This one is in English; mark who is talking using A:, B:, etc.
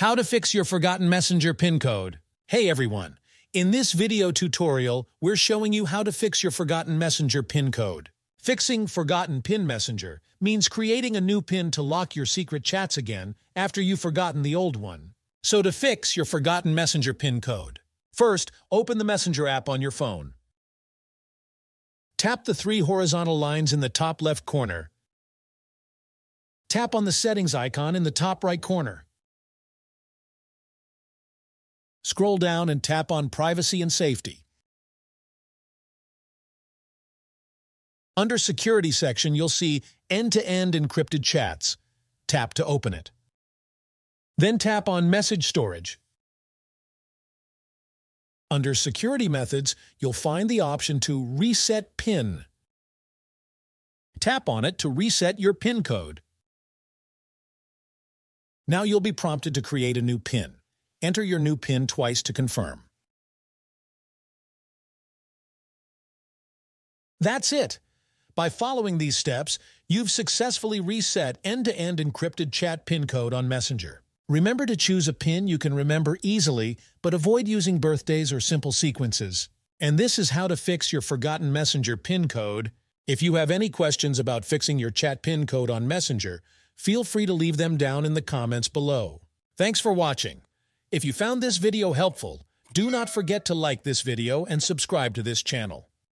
A: How to fix your forgotten messenger pin code. Hey everyone, in this video tutorial, we're showing you how to fix your forgotten messenger pin code. Fixing forgotten pin messenger means creating a new pin to lock your secret chats again after you've forgotten the old one. So to fix your forgotten messenger pin code, first, open the messenger app on your phone. Tap the three horizontal lines in the top left corner. Tap on the settings icon in the top right corner. Scroll down and tap on Privacy and Safety. Under Security section, you'll see End-to-End -end Encrypted Chats. Tap to open it. Then tap on Message Storage. Under Security Methods, you'll find the option to Reset PIN. Tap on it to reset your PIN code. Now you'll be prompted to create a new PIN. Enter your new PIN twice to confirm. That's it. By following these steps, you've successfully reset end-to-end -end encrypted chat PIN code on Messenger. Remember to choose a PIN you can remember easily, but avoid using birthdays or simple sequences. And this is how to fix your forgotten Messenger PIN code. If you have any questions about fixing your chat PIN code on Messenger, feel free to leave them down in the comments below. Thanks for watching. If you found this video helpful, do not forget to like this video and subscribe to this channel.